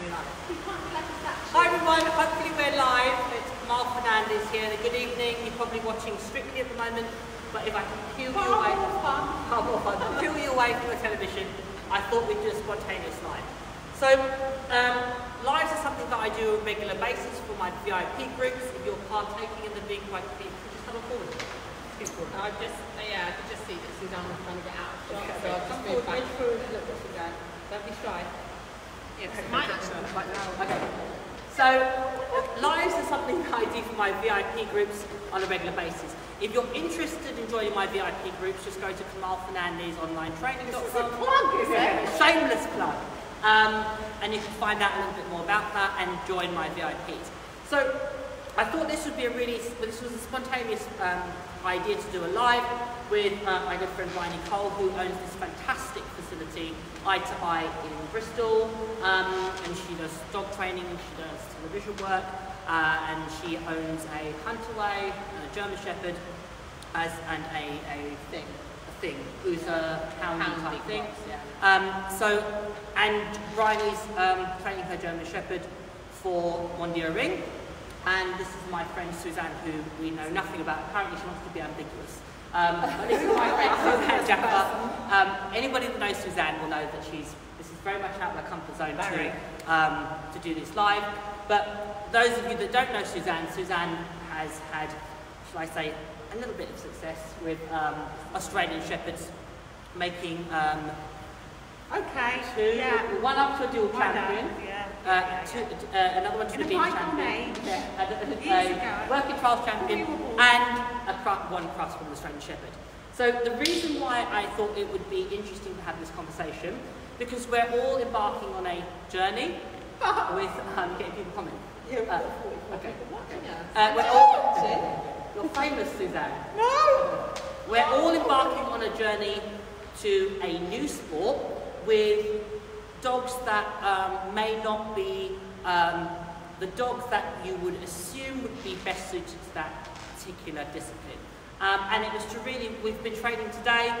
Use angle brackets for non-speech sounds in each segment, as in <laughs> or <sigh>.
Hi everyone, hopefully we're live. It's Kamal Fernandez here. Good evening. You're probably watching Strictly at the moment, but if I can peel you away, far more fun. peel you away from the television, I thought we'd do a spontaneous live. So, um, lives are something that I do on a regular basis for my VIP groups. If you're partaking in the VIP, just come forward. I just, yeah, I could just see that Susanne was trying to get out. So Okay, I'll just come move forward, back. through, look at Susanne. Don't be shy. Might actually be quite loud. Okay. So, lives are something that I do for my VIP groups on a regular basis. If you're interested in joining my VIP groups, just go to Kamal Fernandez online training. This is a plug, is it? Shameless plug. Um, and you can find out a little bit more about that and join my VIPs. So, I thought this would be a really, this was a spontaneous um, idea to do a live with uh, my good friend Bryony Cole, who owns this fantastic Eye to Eye in Bristol, um, and she does dog training, she does television work, uh, and she owns a Huntaway, and a German Shepherd, as and a, a thing, a thing, who's a hound Hound type thing. box, yeah. Um, so, and Bryony's um, training her German Shepherd for Mondio Ring, and this is my friend Susanne, who we know nothing about. Apparently, she wants to be ambiguous. Um, my friend Susanne. Um, anybody that knows Susanne will know that she's this is very much out of her comfort zone to um, to do this live. But those of you that don't know Susanne, Susanne has had, shall I say, a little bit of success with um, Australian Shepherds, making um, Okay. two, Yeah. one up to a dual champion. Yeah. Uh, uh, another one to the beach champion. Yeah, a, a, Years a ago. working trials champion We were born. and a cru- one cross from the Australian Shepherd. So the reason why I thought it would be interesting to have this conversation, because we're all embarking on a journey <laughs> with um, getting people comment. Uh, okay. Uh, we're all, you're famous, Susanne. No. We're all embarking on a journey to a new sport with dogs that um, may not be um, the dogs that you would assume would be best suited to that particular discipline. Um, and it was to really, we've been training today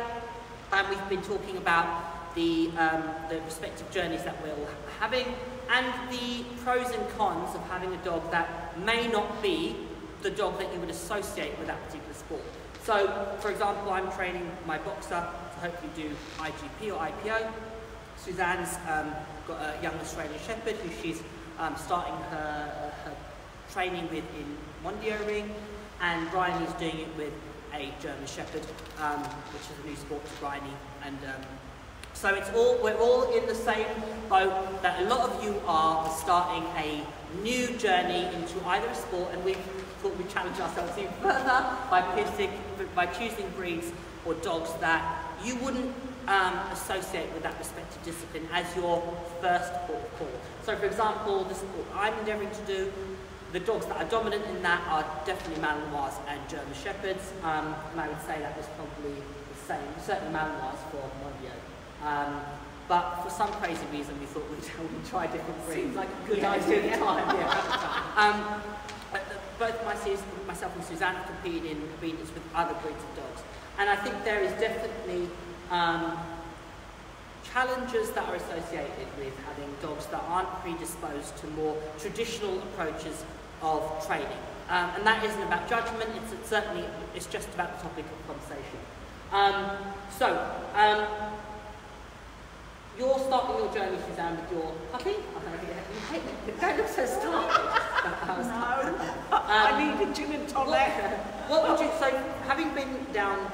and we've been talking about the, um, the respective journeys that we're all having and the pros and cons of having a dog that may not be the dog that you would associate with that particular sport. So, for example, I'm training my boxer to hopefully do IGP or IPO. Susanne's um, got a young Australian Shepherd who she's um, starting her, her training with in Mondio Ring, and Bryony is doing it with a German Shepherd, um, which is a new sport to Bryony. And um, so it's all we're all in the same boat that a lot of you are starting a new journey into either a sport, and we thought we'd challenge ourselves even further by by choosing breeds or dogs that you wouldn't um, associate with that respective discipline as your first port of call. So, for example, the sport I'm endeavouring to do, the dogs that are dominant in that are definitely Malinois and German Shepherds, um, and I would say that was probably the same, certainly Malinois for Mondio. Um, but for some crazy reason, we thought we'd, we'd <laughs> try different breeds. like a good Yeah. idea at the time. Yeah, at the time. <laughs> Um, both my, myself and Susanne have competed in obedience with other breeds of dogs. And I think there is definitely um, challenges that are associated with having dogs that aren't predisposed to more traditional approaches of training. Um, and that isn't about judgment, it's, it's certainly, it's just about the topic of conversation. Um, so, um, you're starting your journey, Susanne, with your puppy. I don't know if you you hate it. Don't look so startled. No. <laughs> I need a gin and tonic. What would you say, having been down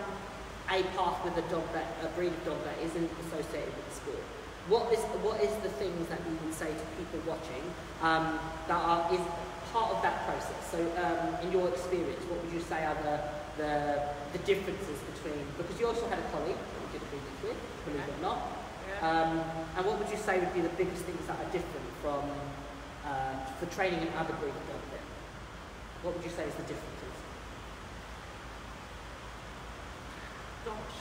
a path with a dog that, a breed of dog that isn't associated with the sport, what is, what is the things that you would say to people watching um, that are, is part of that process? So um, in your experience, what would you say are the, the, the differences between, because you also had a colleague that you did obedience with, believe it or not, um, and what would you say would be the biggest things that are different from, uh, for training an other breed of dog then? What would you say is the differences? Gosh.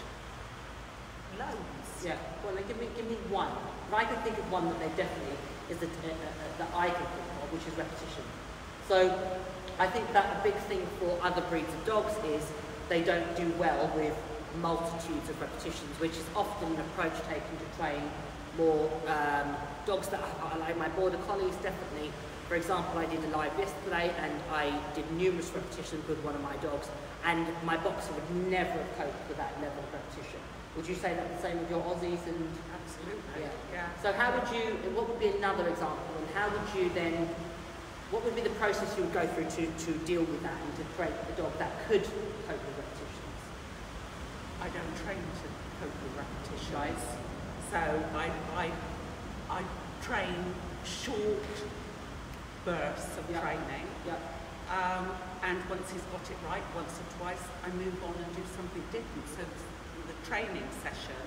Loads. Yeah. Well, give me give me one. If I can think of one that they definitely is the, uh, uh, that I can think of, which is repetition. So I think that a big thing for other breeds of dogs is they don't do well with multitudes of repetitions, which is often an approach taken to train more um, dogs that are like my border collies, definitely. For example, I did a live yesterday and I did numerous repetitions with one of my dogs, and my boxer would never have coped with that level of repetition. Would you say that the same with your Aussies and Absolutely. Yeah. Yeah. so how would you, what would be another example, and how would you then, what would be the process you would go through to, to deal with that and to train a dog that could cope with repetitions? I don't train to cope with repetitions. Right. So I, I, I train short bursts of Yeah. training. Yeah, Um, and once he's got it right, once or twice, I move on and do something different. So the training session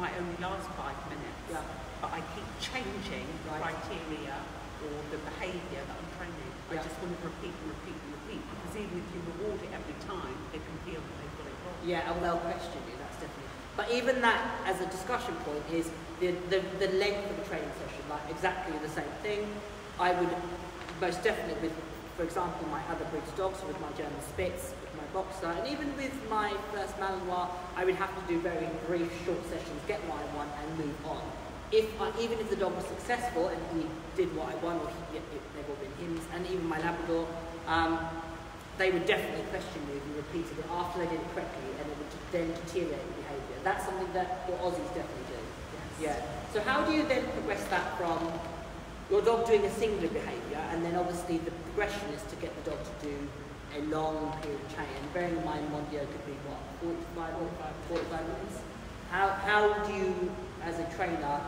might only last five minutes, yeah, but I keep changing the Right. criteria or the behaviour that I'm training. I just want to repeat and repeat and repeat because even if you reward it every time, they can feel that they've got it wrong. yeah, and they'll question you, that's definitely. But even that, as a discussion point, is the, the, the length of a training session, like exactly the same thing. I would most definitely with, for example, my other breeds of dogs, with my German Spitz, with my Boxer, and even with my first Malinois, I would have to do very brief, short sessions, get what I want, and move on. If I, even if the dog was successful and he did what I want, or he, it, it, they've all been hims, and even my Labrador, um, they would definitely question me if you repeated it after they did it correctly, and it would then deteriorate the behaviour. That's something that your Aussies definitely do. Yeah. So how do you then progress that from your dog doing a singular behaviour, and then obviously the progression is to get the dog to do a long period of chain. And bearing in mind Mondio could be what, 45, 45, 45 minutes? How, how do you, as a trainer,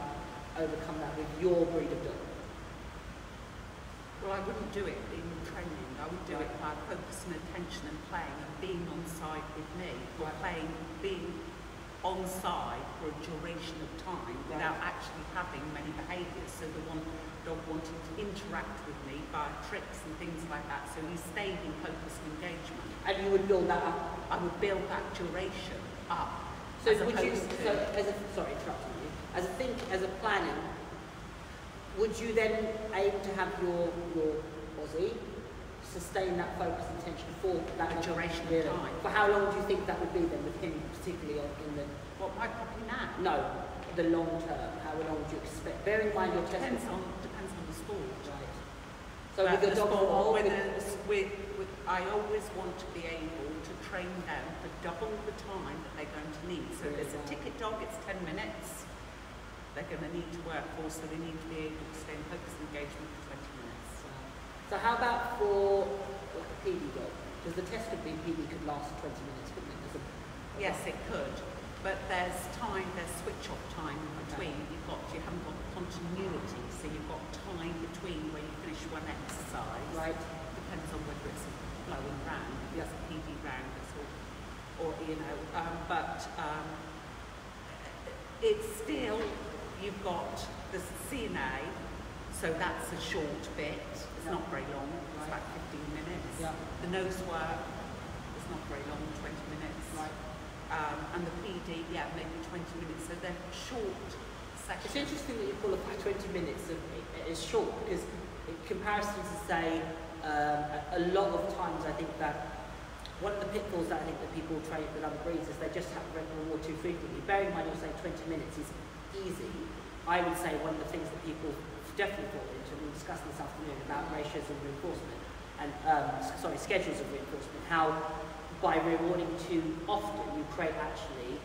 overcome that with your breed of dog? Well, I wouldn't do it in training. I would do it by focus and attention and playing and being on side with me. Or playing, being on side for a duration of time without actually having many behaviours. So the one dog wanted to interact with me by tricks and things like that. So he stayed in focus and engagement. And you would build that up. I would build that duration up. So as would you, so as a, sorry, interrupting you, as a think, as a planning, would you then aim to have your, your Aussie sustain that focus and attention for that A duration of time. For how long do you think that would be then with him, particularly on, in the, What my puppy now? no, the long term, how long do you expect? Bearing in mind your test. Depends on depends on the sport. Right. So But with the overall, with, with- with, I always want to be able to train them for double the time that they're going to need. So if it's a ticket dog, it's 10 minutes. They're going to need to work for, so they need to be able to stay in focus and engagement for 20 minutes. So how about for like a PD dog? Because the test of be PD could last 20 minutes, couldn't it? A, Yes, it could, but there's time, there's switch off time in between. You've got, you haven't got continuity, so you've got time between where you finish one exercise. Right. Depends on whether it's a flowing round, yes. It's a PD round, it's all, or you know, um, but um, it's still you've got the CNA, so that's a short bit. It's Yeah. not very long. It's Right. about 15 minutes. Yeah. The nose work is not very long, 20 minutes. Right. Um, and the PD, yeah, maybe 20 minutes. So they're short It's interesting that you call it 20 minutes of, it is short because in comparison to say um, a, lot of times I think that one of the pitfalls that I think that people trade with other breeds is they just have to reward too frequently. Bearing in mind you're saying 20 minutes is easy. I would say one of the things that people definitely fall into, we discussed this afternoon about ratios of reinforcement and um, sorry, schedules of reinforcement, how by rewarding too often you create actually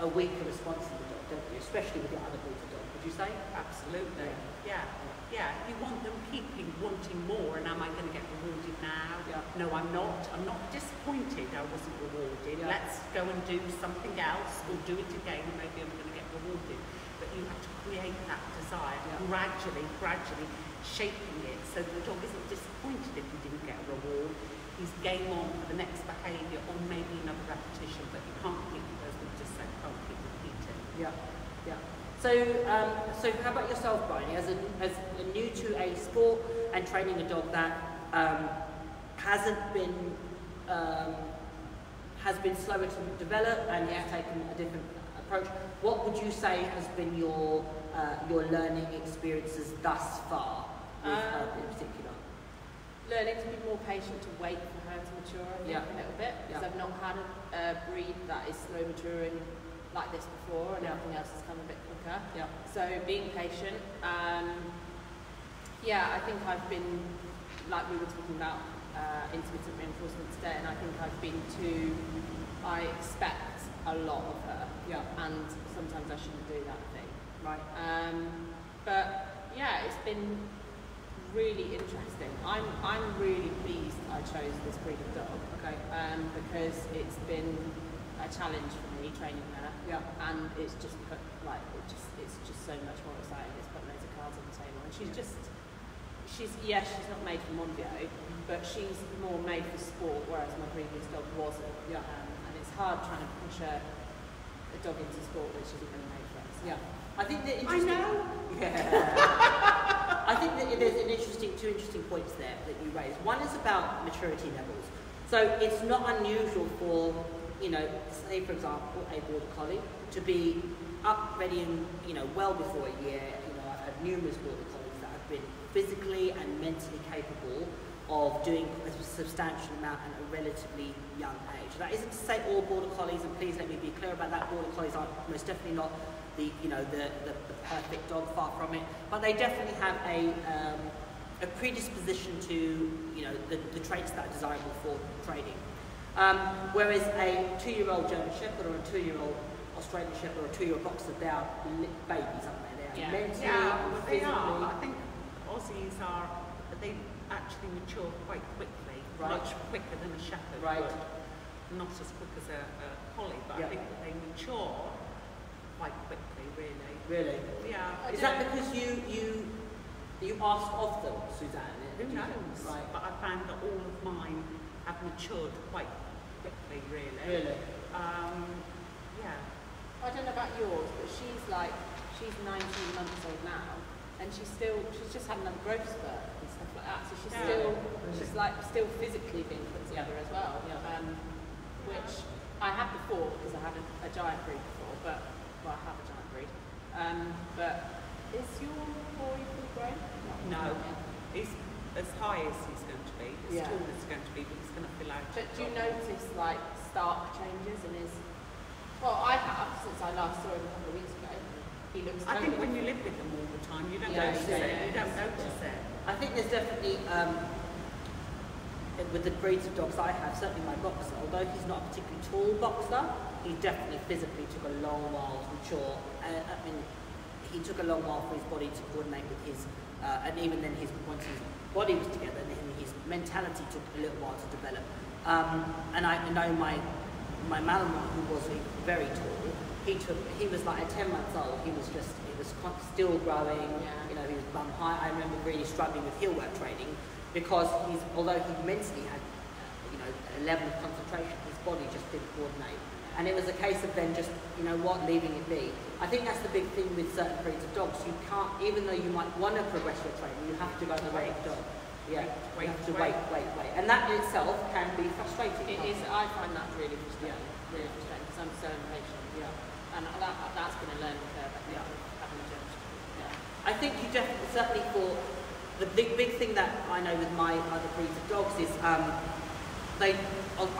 a weaker response in the dog, don't you? Especially with the other breeds of dog, would you say? Absolutely. Yeah. Yeah. Yeah, you want them keeping wanting more, and am I going to get rewarded now? Yeah. No, I'm not. I'm not disappointed I wasn't rewarded. Yeah. Let's go and do something else or do it again and maybe I'm going to get rewarded. But you have to create that desire Yeah. gradually, gradually shaping it so the dog isn't disappointed if he didn't get a reward. He's game on for the next behaviour or maybe another repetition, but you can't keep, as we just said, can't keep repeating. Yeah, yeah. So, um, so how about yourself, Bryony? As a, as a new to a sport and training a dog that um, hasn't been um, has been slower to develop and has taken a different approach, what would you say has been your uh, your learning experiences thus far with her in particular? Learning to be more patient to wait for her to mature, I think, Yeah. a little bit. Because Yeah. I've not had a, a breed that is slow maturing like this before, and Yeah. everything else has come a bit quicker. Yeah. So being patient. Um, yeah, I think I've been, like we were talking about uh, intermittent reinforcement today, and I think I've been too. I expect a lot of her, Yeah. and sometimes I shouldn't do that thing. Right. Um, but yeah, it's been really interesting. I'm I'm really pleased I chose this breed of dog. Okay. Um, because it's been a challenge for training her. Yeah. And it's just put like it just it's just so much more exciting. It's put loads of cards on the table, and she's Yeah. just she's yes she's not made for Mondio, but she's more made for sport, whereas my previous dog wasn't. Yeah. Um, and it's hard trying to push a, a dog into sport that she's not really made for. So. Yeah. I think that I know. Yeah. <laughs> I think that there's an interesting, two interesting points there that you raised. One is about maturity levels. So it's not unusual for, you know, say for example, a border collie to be up, ready, and you know, well before a year. You know, I've had numerous border collies that have been physically and mentally capable of doing a substantial amount at a relatively young age. That isn't to say all border collies, and please let me be clear about that. Border collies are most definitely not the you know the, the, the perfect dog, far from it. But they definitely have a um, a predisposition to you know the, the traits that are desirable for trading. Um, whereas a two-year-old German Shepherd or a two-year-old Australian Shepherd or a two-year-old Boxer, they are babies, aren't they? They are Yeah. mentally, Yeah, well, they are. I think Aussies are, they actually mature quite quickly, Right. much quicker than a shepherd Right. would. Not as quick as a, a collie, but Yeah. I think that they mature quite quickly, really. Really? Yeah. I Is that because you you you asked of them, Susanne? Who Do you think? knows? Right. But I found that all of mine have matured quite quickly, really. Really? Um, yeah. I don't know about yours, but she's like, she's 19 months old now, and she's still, she's just had another growth spurt and stuff like that. So she's Yeah. still, she's like still physically being put together as well. Yeah. Um, which I had before because I had a, a giant breed before, but well, I have a giant breed. Um, but is your boy full grown? No. Yeah. He's as high as he's going to be, as Yeah. tall as he's going to be, but he's going to fill out. But do you notice like stark changes in his? Well, I have since I last saw him a couple of weeks ago. He looks. I think when you live with them all the time, you don't Yeah, notice yeah, it. yeah. You don't notice it. I think there's definitely, um, with the breeds of dogs I have, certainly my boxer, although he's not a particularly tall boxer, he definitely physically took a long while to mature. Uh, I mean, he took a long while for his body to coordinate with his, uh, and even then his, once his body was together, then his mentality took a little while to develop. Um, and I know my, my Malinois, who was very tall, he took, he was like at 10 months old, he was just, he was still growing, Yeah. you know, he was bum high. I remember really struggling with heel work training because he's, although he mentally had, you know, a level of concentration, his body just didn't coordinate. And it was a case of then just, you know what, leaving it be. I think that's the big thing with certain breeds of dogs. You can't, even though you might want to progress your training, you have to go the way of dog. Yeah, Wait, you have to wait. wait, wait, wait. And that in itself can be frustrating. It. I find that really frustrating. Really frustrating because I'm so impatient. Yeah. And that, that's been a learning curve. I think, Yeah. having a judge. I think you definitely, certainly for the big, big thing that I know with my other breeds of dogs is um, they,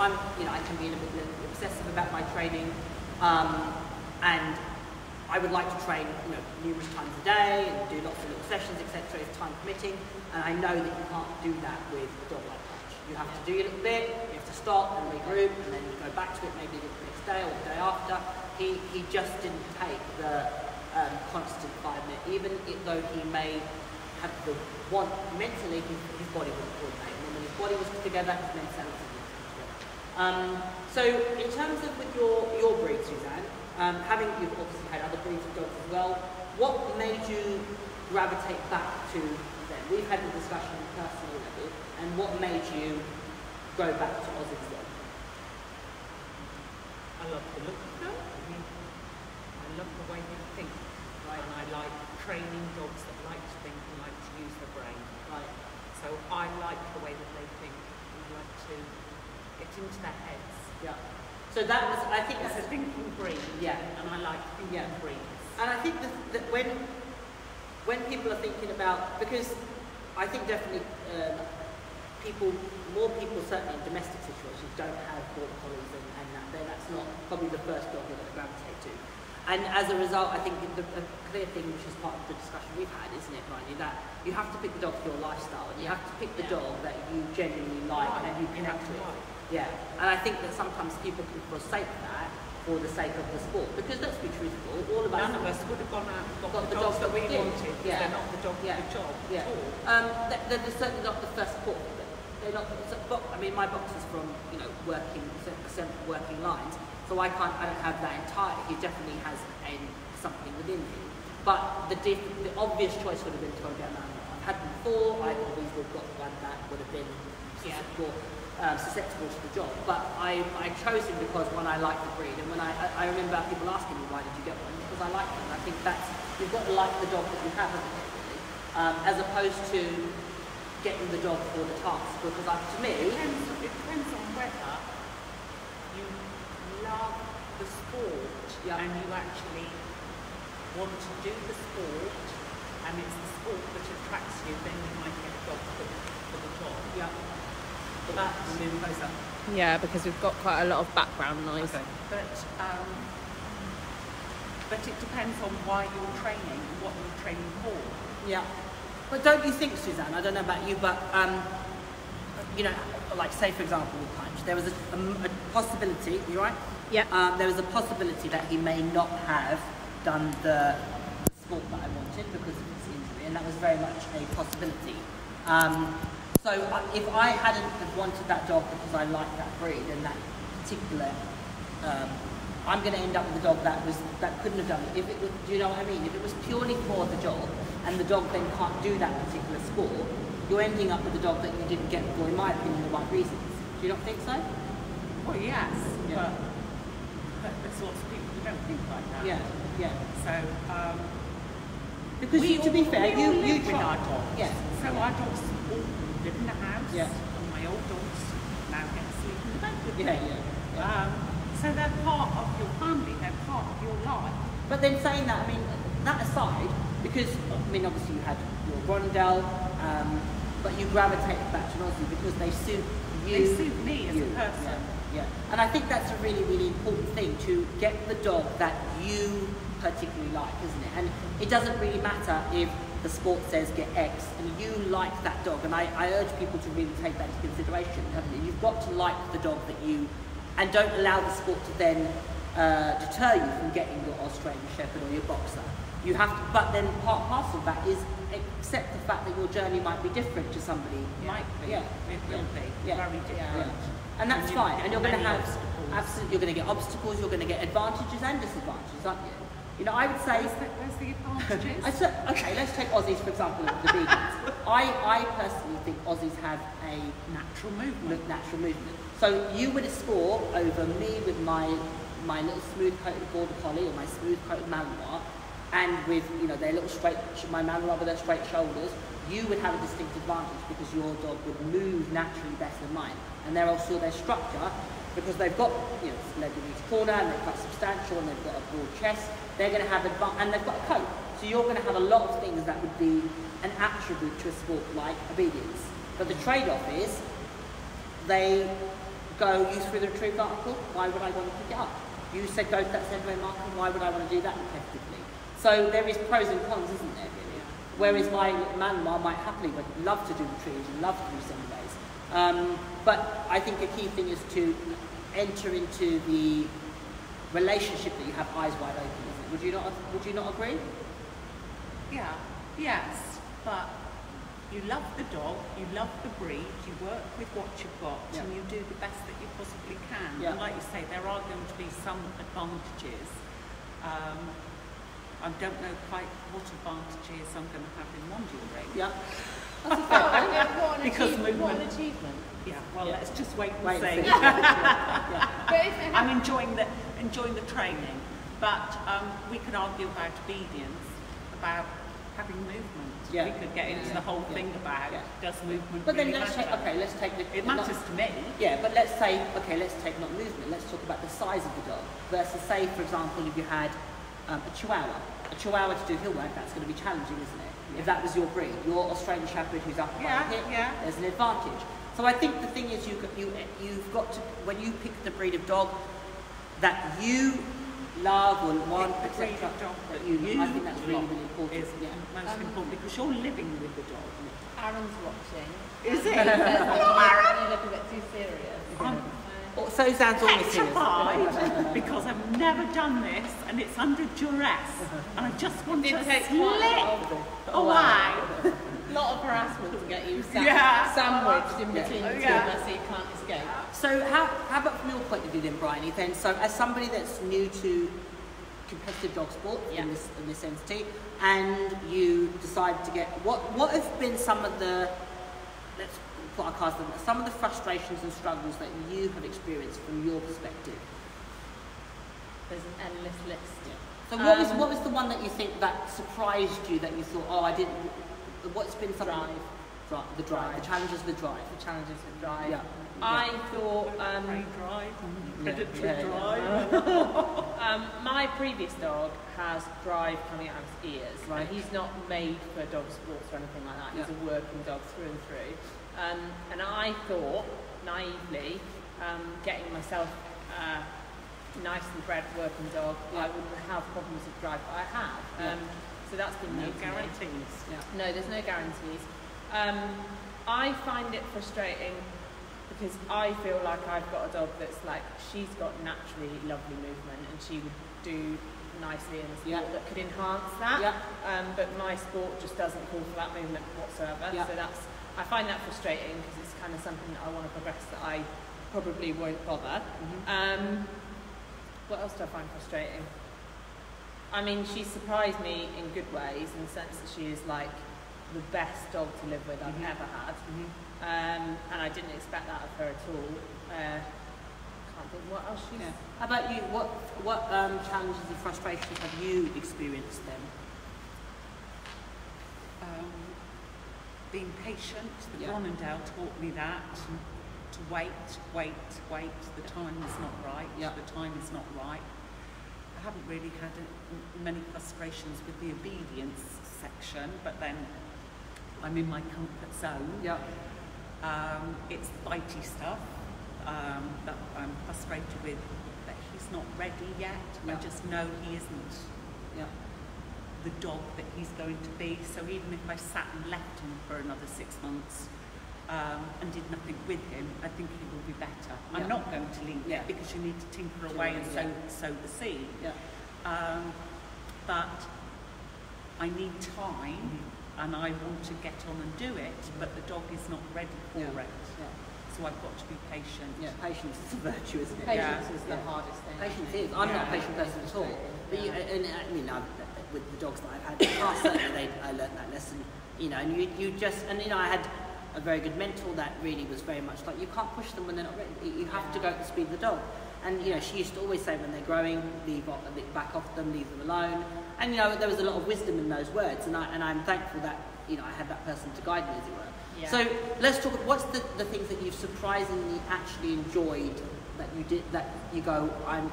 I'm, you know, I can be a little bit obsessive about my training, um, and I would like to train, you know, numerous times a day and do lots of little sessions, etc. if time permitting. And I know that you can't do that with a dog like Punch. You have to do your little bit, you have to stop and regroup, and then you go back to it maybe the next day or the day after. He, he just didn't take the um, constant five minute, even i- though he may have the want mentally, his, his body was coordinated. And when his body was together, his mentality was together. Um, so in terms of with your, your breed, Susanne, um, having you've obviously had other breeds of dogs as well, what made you gravitate back to them? We've had the discussion on a personal level, and what made you go back to Aussies then? I love the look of them. I love the way they think. Right. And I like training dogs that like to think and like to use their brain. Right. So I like the way that they think I like to get into their heads. So that was, I think that's a thinking breed. Yeah. And I like thinking Yeah. breeds. And I think that, that when when people are thinking about because I think definitely um, people, more people certainly in domestic situations don't have border collies and, and that, that's not probably the first dog that to gravitate to. And as a result, I think the, the clear thing, which is part of the discussion we've had, isn't it, Ronnie, that you have to pick the dog for your lifestyle, and you have to pick the yeah. dog that you genuinely like yeah. and you connect yeah. with. Yeah, and I think that sometimes people can forsake that for the sake of the sport, because let's be truthful, all of us... None of us would have gone out and got, got the, the dogs, dogs that we did. wanted, yeah. they're not the dog yeah. for the job yeah. at all. Um, they're, they're certainly not the first port they're not, so, bo I mean, my box is from, you know, working, working lines, so I can't. I don't have that entire. He definitely has a, something within him. But the the obvious choice would have been to go down that. I've had them before. I always would have got one that would have been Yeah. more um, susceptible to the job. But I, I chose him because one, I like the breed, and when I, I, I remember people asking me why did you get one, because I like them. I think that's you've got to like the dog that you have, haven't you, really? um, as opposed to getting the dog for the task. Because like, to It me, depends, it depends on whether you love the sport Yeah. and you actually want to do the sport and it's the sport that attracts you, then you might get a dog for, for the job. yeah, But. Yeah, because we've got quite a lot of background noise. Okay. but, um, but it depends on why you're training and what you're training for. Yeah. But don't you think, Susanne, I don't know about you, but, um, you know, like say for example with Punch, there was a, a, a possibility, you right? Yeah. Um, there was a possibility that he may not have done the, the sport that I wanted because of his injury, and that was very much a possibility. Um, so uh, if I hadn't have wanted that dog because I liked that breed and that particular, um, I'm going to end up with a dog that was that couldn't have done it. If it was, do you know what I mean? If it was purely for the job, and the dog then can't do that particular sport, you're ending up with a dog that you didn't get for, in my opinion, the right reasons. Do you not think so? Well, yes, Yeah. but, there's lots of people who don't think like that. Yeah, yeah. So, um, Because we you, to be all- fair, you you with our dogs. Yeah. So our dogs all live in the house. Yeah. And my old dogs now get to sleep in the bed with Yeah, me. yeah. yeah. Um, so they're part of your family. They're part of your life. But then saying that, I mean, that aside, because I mean, obviously you had your Rondell, um, but you gravitated back to Aussie because they suit you. They suit me as a person. Yeah, yeah. And I think that's a really, really important thing to get the dog that you particularly like, isn't it? And it doesn't really matter if the sport says get X and you like that dog. And I, I urge people to really take that into consideration. haven't you? You've got to like the dog that you, and don't allow the sport to then uh, deter you from getting your Australian Shepherd or your boxer. You have to, but then part and parcel of that is accept the fact that your journey might be different to somebody. Might be. Yeah. It will be. Yeah. Very different. Yeah. And that's fine. And you're going to have absolutely. You're going to get obstacles. You're going to get advantages and disadvantages, aren't you? You know, I would say. Where's the, where's the advantages? <laughs> I said, okay, let's take Aussies for example. The vegans. I, I personally think Aussies have a Natural movement. natural movement. So you would score over me with my my little smooth coated border collie or my smooth coated Malinois, and with you know their little straight my Malinois with their straight shoulders. You would have a distinct advantage because your dog would move naturally better than mine, and they're also their structure because they've got you know leg in each corner and they're quite substantial and they've got a broad chest. They're going to have adva- and they've got a coat. So you're going to have a lot of things that would be an attribute to a sport like obedience. But the trade-off is they go, you threw the retrieved article, why would I want to pick it up? You said go to that centre marker, why would I want to do that competitively? So there is pros and cons, isn't there? Whereas my Myanmar might happily would love to do retrieves and love to do sendaways. Um, but I think a key thing is to enter into the relationship that you have eyes wide open. Would you not, would you not agree? Yeah, yes, but you love the dog, you love the breed, you work with what you've got, Yeah. and you do the best that you possibly can. Yeah. And like you say, there are going to be some advantages. Um, I don't know quite what advantages I'm going to have in Mondial <laughs> Yeah. what an, Because achievement, what an achievement. Yeah, well, Yeah. let's just wait and Wait see. see. Yeah, <laughs> yeah. But if it I'm enjoying the enjoying the training, but um, we could argue about obedience, about having movement. Yeah. We could get into Yeah. the whole Yeah. thing about Yeah. does movement But then let's take, matter? okay, let's take the... It not- matters to me. Yeah, but let's say, okay, let's take not movement, let's talk about the size of the dog versus say, for example, if you had um, a Chihuahua. A Chihuahua to do hill work, that's going to be challenging, isn't it? If that was your breed, your Australian Shepherd who's up Yeah, high hip, yeah. there's an advantage. So I think the thing is, you you you've got to when you pick the breed of dog that you love or want, the breed etc. That that you, you I think that's really really important. is Yeah. most Um, important because you're living with the dog. Aaron's watching. Is it? <laughs> he says that you- you look a bit too serious. I'm Oh, so sounds all the singers. petrified because I've never done this and it's under duress and I just want Did to take slip quite a lot of harassment to get you sa- Yeah. sandwiched in Yeah. between the two Yeah. of us so you can't escape. So how, how about from your point of view then, Bryony? Then, so as somebody that's new to competitive dog sport Yeah. in this in this entity, and you decide to get what what have been some of the let's put our cards on some of the frustrations and struggles that you have experienced from your perspective. There's an endless list. So what was Um, what was the one that you think that surprised you that you thought oh I didn't what's been something Drive. Dri- the drive, the challenges of the drive. The challenges with drive. Yeah. I thought Prey um, drive, Yeah, predatory yeah, yeah. drive. <laughs> um, my previous dog has drive coming out of his ears. Right. And he's not made for dog sports or anything like that. He's Yeah. a working dog through and through. Um, and I thought, naively, um, getting myself a nice and bred working dog, Yeah. I wouldn't have problems with drive, but I have. Yeah. Um, so that's been No guarantees. Yeah. No, there's no guarantees. Um, I find it frustrating because I feel like I've got a dog that's like she's got naturally lovely movement and she would do nicely in a sport Yeah. that could enhance that. Yeah. Um, but my sport just doesn't call for that movement whatsoever. Yeah. So that's I find that frustrating because it's kind of something that I want to progress that I probably won't bother. Mhm. Um, what else do I find frustrating? I mean, she surprised me in good ways in the sense that she is like the best dog to live with I've Mhm. ever had. Mhm. Um, and I didn't expect that of her at all. Uh, can't think what else she's. Yeah. How about you? What what um, challenges and frustrations have you experienced then? Um, being patient, the Yeah. Bronnendale taught me that. To wait, wait, wait. The time is not right. Yeah. The time is not right. I haven't really had a, many frustrations with the obedience section, but then I'm in my comfort zone. Yeah. Um, it's the bitey stuff um, that I'm frustrated with. That he's not ready yet. Yeah. I just know he isn't Yeah. The dog that he's going to be. So even if I sat and left him for another six months um, and did nothing with him, I think he will be better. Yeah. I'm not going to leave Yeah. it because you need to tinker away and sow, sow the seed. Yeah. Um, but I need time Mm-hmm. and I want to get on and do it, but the dog is not ready for it. Yeah. So I've got to be patient. Yeah. Patience is a <laughs> virtue, isn't it? Patience is the hardest thing. Patience is. I'm not a patient person at all. But you, Yeah. and I mean, I've, with the dogs that I've had in the past, certainly they, I learned that lesson. You know, and you, you just, and you know, I had a very good mentor that really was very much like you can't push them when they're not ready. You you have to go at the speed of the dog. And you know, she used to always say when they're growing, leave off, back off them, leave them alone. And you know, there was a lot of wisdom in those words, and I and I'm thankful that you know I had that person to guide me, as it were. Yeah. So let's talk. What's the, the things that you've surprisingly actually enjoyed that you did that you go I'm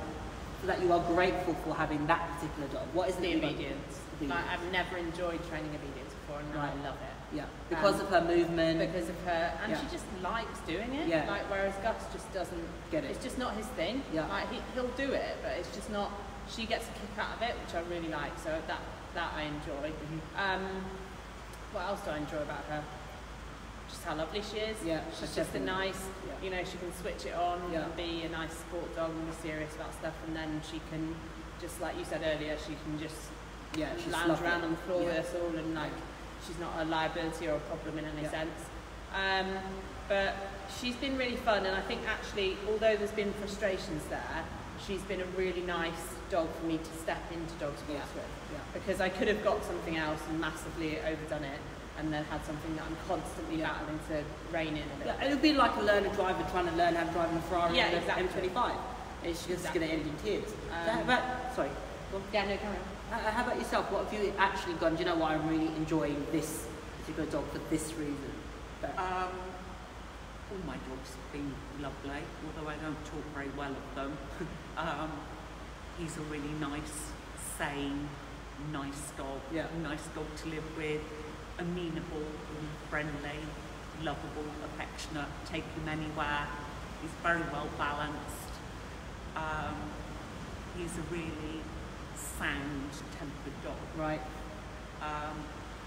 that you are grateful for having that particular job? What is the obedience. Like, I've never enjoyed training obedience before, and now Right. I love it. yeah, because Um, of her movement. because of her, and Yeah. she just likes doing it. Yeah. Like whereas Gus just doesn't Get it. It's just not his thing. Yeah. Like he, he'll do it, but it's just not. She gets a kick out of it, which I really like. So that that I enjoy. Mhm. Um, what else do I enjoy about her? Just how lovely she is. Yeah, she's just a nice. yeah. You know, she can switch it on Yeah. and be a nice sport dog and be serious about stuff, and then she can just like you said earlier, she can just yeah, lounge around on the floor Yeah. with us all and like she's not a liability or a problem in any Yeah. sense. Um, but she's been really fun and I think actually although there's been frustrations there, she's been a really nice dog for me to step into dog sports Yeah. with. Yeah. Because I could have got something else and massively overdone it and then had something that I'm constantly Yeah. battling to rein in a Yeah, it would be like a learner driver trying to learn how to drive a Ferrari Yeah, and exactly. M25. It's just Exactly. going to end in tears. How Um, about, sorry. Yeah, no, carry on. Uh, how about yourself? What have you actually gone? Do you know what? I'm really enjoying this particular dog for this reason. But, Um, all my dogs have been lovely, although I don't talk very well of them. <laughs> um, he's a really nice, sane, nice dog. Yeah. Nice dog to live with, amenable, friendly. lovable, affectionate, take him anywhere. He's very well balanced. Um, he's a really sound tempered dog. Right. Um,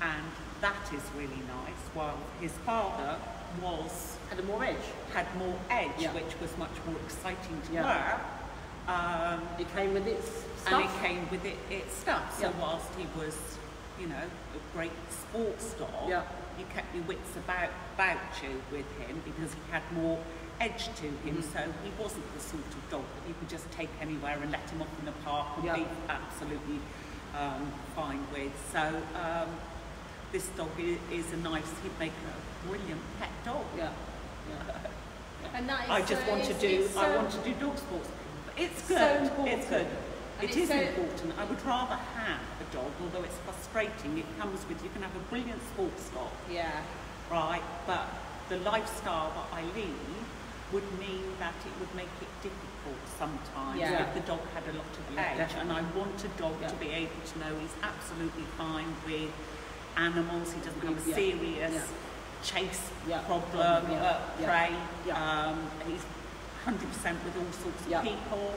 and that is really nice. While his father was Had a more edge. had more edge, Yeah. which was much more exciting to Yeah. work. Um, It came with its stuff. and it came with it, its stuff. So Yeah. whilst he was, you know, a great sports dog, Yeah. you kept your wits about about you with him because he had more edge to him. Mhm. So he wasn't the sort of dog that you could just take anywhere and let him off in the park and Yeah. be absolutely um, fine with. So um, this dog is, is a nice. He'd make a brilliant pet dog. Yeah. yeah. <laughs> And that is I just so, want to do. it's I so- want to do dog sports. It's good. important. It's good. And It it's is so- important. I would rather have a dog, although it's frustrating. It comes with you can have a brilliant sports dog, Yeah. right? But the lifestyle that I lead would mean that it would make it difficult sometimes Yeah. if the dog had a lot of Yeah, edge. And I want a dog Yeah. to be able to know he's absolutely fine with animals. He doesn't have a serious chase Yeah. problem, prey. Um, he's 100% with all sorts of people,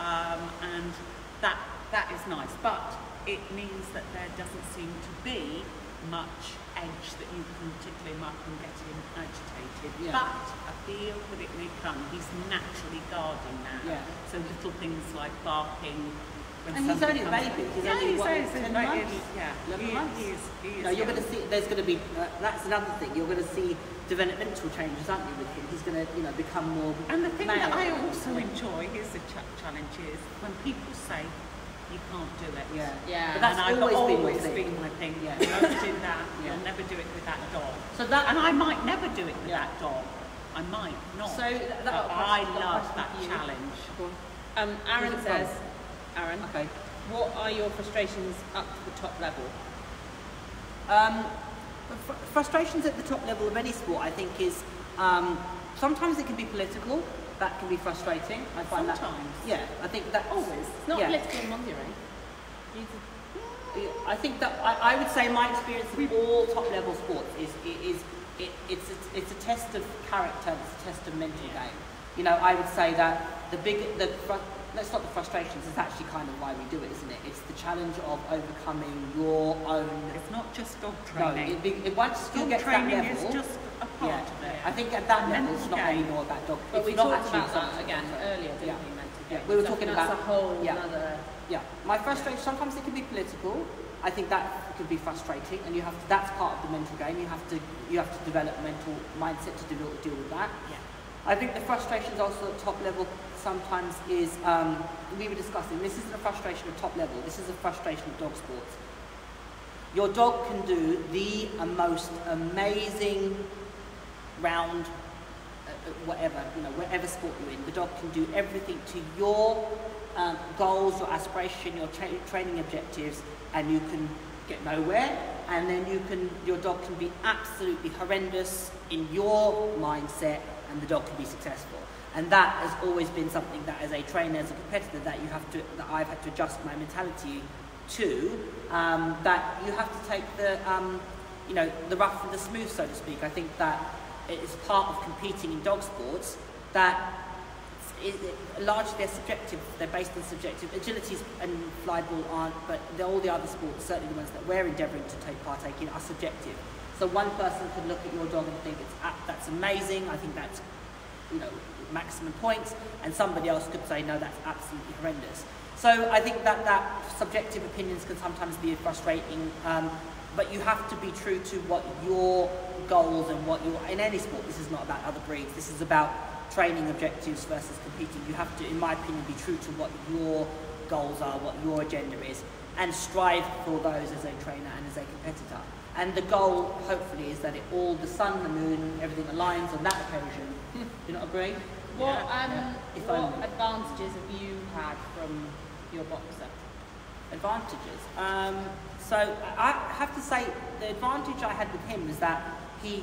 um, and that that is nice. But it means that there doesn't seem to be much edge that you can tickle him up and get him agitated. Yeah. But I feel that it may come. He's naturally guarding now. Yeah. So little things like barking. When And he's only a baby. He's yeah, only, he's what, only 10 like, months? Yeah, 11 he, months? he is. He is No, you're going to see. There's going to be. Uh, that's another thing. You're going to see developmental changes, aren't you? With him, he's going to, you know, become more. And the thing that. I also enjoy, here's the ch- challenge, is when people say, you can't do it. Yeah. Yeah. But that's and I've always, been, always your been my thing. Yeah. <laughs> You won't do that. Yeah. You'll never do it with that dog. So that. And I might never do it with Yeah. that dog. I might not. So that, but that I love that challenge. Go. Um, Aaron Who's from? says, Aaron, Okay. what are your frustrations up to the top level? Um, fr- frustrations at the top level of any sport, I think, is um, sometimes it can be political. That can be frustrating. I find Sometimes. that. Yeah, I think that Always. It's not Yeah. political in Mondio, I think that I, I would say my experience of all top level sports is is it, it's a, it's a test of character, it's a test of mental game. You know, I would say that the big the let's not the frustrations is actually kind of why we do it, isn't it? It's the challenge of overcoming your own. It's not just dog No, training. it, it, once you dog get that training level, is just yeah, of it. I think at that level it's not game. more about dog. But it's we not talked actually about that again earlier, didn't Yeah. we, Yeah, we were So talking that's about- a whole yeah. another. Yeah, my frustration sometimes it can be political. I think that could be frustrating, and you have to, that's part of the mental game. You have to you have to develop a mental mindset to deal, deal with that. Yeah. I think the frustrations also at top level sometimes is um, we were discussing. This isn't a frustration at top level. This is a frustration of dog sports. Your dog can do the most amazing round, uh, uh, whatever you know, whatever sport you're in. The dog can do everything to your um, goals, your aspiration, your tra- training objectives, and you can get nowhere. And then you can, your dog can be absolutely horrendous in your mindset, and the dog can be successful. And that has always been something that, as a trainer, as a competitor, that you have to, that I've had to adjust my mentality to. Um, that you have to take the, um, you know, the rough and the smooth, so to speak. I think that is part of competing in dog sports that largely they're subjective. They're based on subjective. Agilities and flyball aren't, but all the other sports, certainly the ones that we're endeavouring to take partake in, are subjective. So one person could look at your dog and think it's ah, that's amazing. I think that's you know maximum points, and somebody else could say no, that's absolutely horrendous. So I think that that subjective opinions can sometimes be frustrating. Um, but you have to be true to what your goals and what your in any sport. This is not about other breeds. This is about training objectives versus competing. You have to, in my opinion, be true to what your goals are, what your agenda is, and strive for those as a trainer and as a competitor. And the goal, hopefully, is that it all, the sun, the moon, everything aligns on that occasion. Do you not agree? What, Yeah. um, If what only. advantages have you had from your boxer? advantages. Um, so I I have to say the advantage I had with him was that he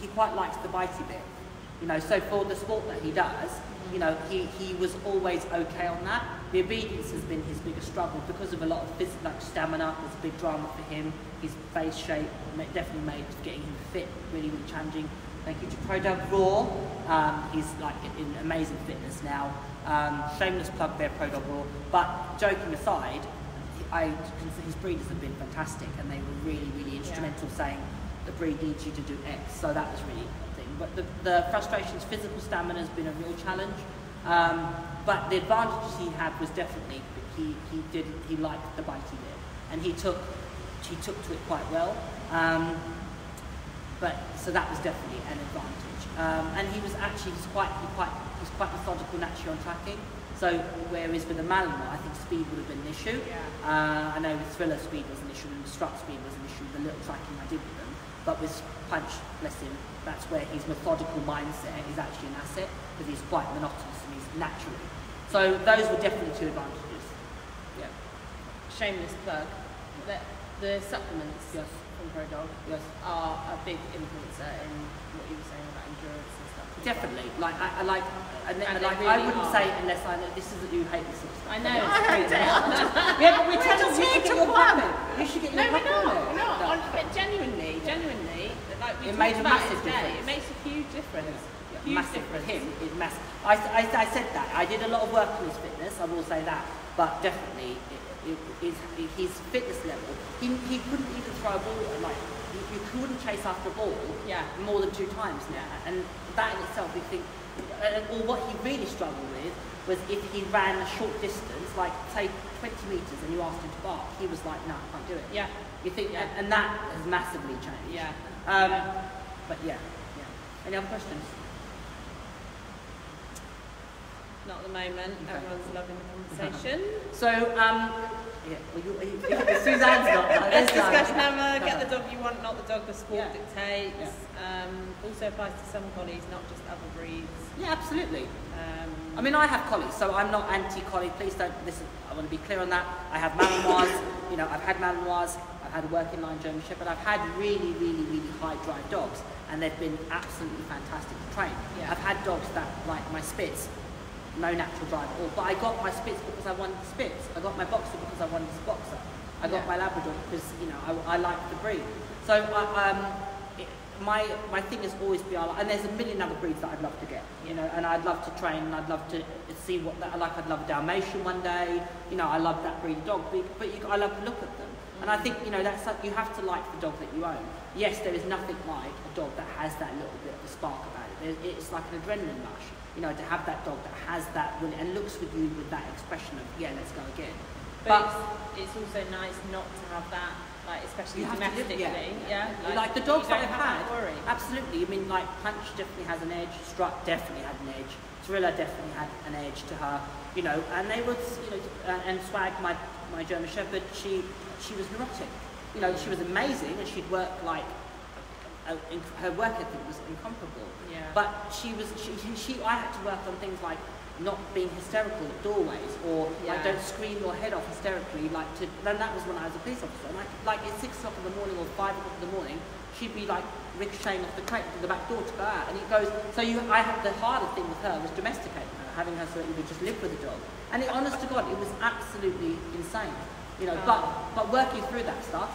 he quite likes the bitey bit. You know, so for the sport that he does, you know, he, he was always okay on that. The obedience has been his biggest struggle because of a lot of physical like stamina. There's a big drama for him. His face shape definitely made getting him fit really, really challenging. Thank you to Pro Dog Raw. Um, he's like in amazing fitness now. Um, shameless plug there, Pro Dog Raw. But joking aside, I his breeders have been fantastic, and they were really, really instrumental saying the breed needs you to do X. So that was really a thing. But the, the frustrations, physical stamina has been a real challenge. Um, but the advantages he had was definitely he, he did he liked the bite he did, and he took he took to it quite well. Um, but so that was definitely an advantage. Um, and he was actually he's quite he quite he's quite methodical naturally on tracking. So whereas with the Malinois, I think speed would have been an issue. Yeah. Uh, I know with Thriller speed was an issue and Strut speed was an issue. The little tracking I did with them, but with Punch, bless him, that's where his methodical mindset is actually an asset because he's quite monotonous and he's naturally. So those were definitely two advantages. Yeah. Shameless plug. The, the supplements Yes. from Pro Dog Yes. are a big influencer in what you were saying about endurance and stuff. as well. Definitely. Like I, I like. And, And like I wouldn't are. say unless I know this is that you hate this sort of stuff. I know. I hate it. <laughs> yeah, but <laughs> we're We're telling you to get your puppy. You should get your we're puppy not. on it. We're not. No. On, but genuinely, genuinely, like we It made a massive it today, difference. it makes a huge difference. Yeah, Huge massive for him. It's massive. I, I, I said that. I did a lot of work on his fitness. I will say that. But definitely, it, it, his, his fitness level. He, he couldn't even throw a ball. Like you, couldn't chase after a ball. Yeah. More than two times now, and that in itself, you think. Or what he really struggled with was if he ran a short distance, like say 20 meters, and you asked him to bark, he was like, "No, I can't do it." Yeah. You think, Yeah. and, and that has massively changed. Yeah. Um, Yeah. But yeah, yeah. Any other questions? Not at the moment. Okay. Everyone's loving the conversation. <laughs> So, um, yeah, well, you, you, Susanne's not. like, Best there's discussion none. ever. Get the dog you want, not the dog the sport Yeah. dictates. Um, also applies to some collies, not just other breeds. Yeah, absolutely. Um, I mean, I have collies, so I'm not anti-collie. Please don't listen. I want to be clear on that. I have Malinois. <coughs> you know, I've had Malinois. I've had a working line German Shepherd. I've had really, really, really high drive dogs, and they've been absolutely fantastic to train. Yeah. I've had dogs that, like my Spitz, no natural drive at all. But I got my Spitz because I wanted the Spitz. I got my Boxer because I wanted this Boxer. I got Yeah. my Labrador because you know I, I like the breed. So I, um, it, my my thing is always be I like- and there's a million other breeds that I'd love to get. You know, and I'd love to train and I'd love to see what that like. I'd love a Dalmatian one day. You know, I love that breed of dog, but, but you, I love to look at them. And I think you know that's like you have to like the dog that you own. Yes, there is nothing like a dog that has that little bit of a spark about it. It's like an adrenaline rush. You know, to have that dog that has that will and looks with you with that expression of yeah, let's go again. but it's, it's also nice not to have that, like especially to live- domestically. yeah. yeah. Like, the dogs that I've had, absolutely. I mean, like Punch definitely has an edge. Strut definitely had an edge. Thriller definitely had an edge to her. You know, and they was, you know, and, and Swag, my my German Shepherd, she she was neurotic. You know, she was amazing, and she'd work like. Her work ethic was incomparable. Yeah. But she was she, she, I had to work on things like not being hysterical at doorways or like don't scream your head off hysterically like to then that was when I was a police officer. And like like at six o'clock in the morning or five o'clock in the morning she'd be like ricocheting off the crate to the back door to go out. And it goes so you I had the harder thing with her was domesticating her having her so that you would just live with the dog. And it honest to God it was absolutely insane you know oh. but but working through that stuff.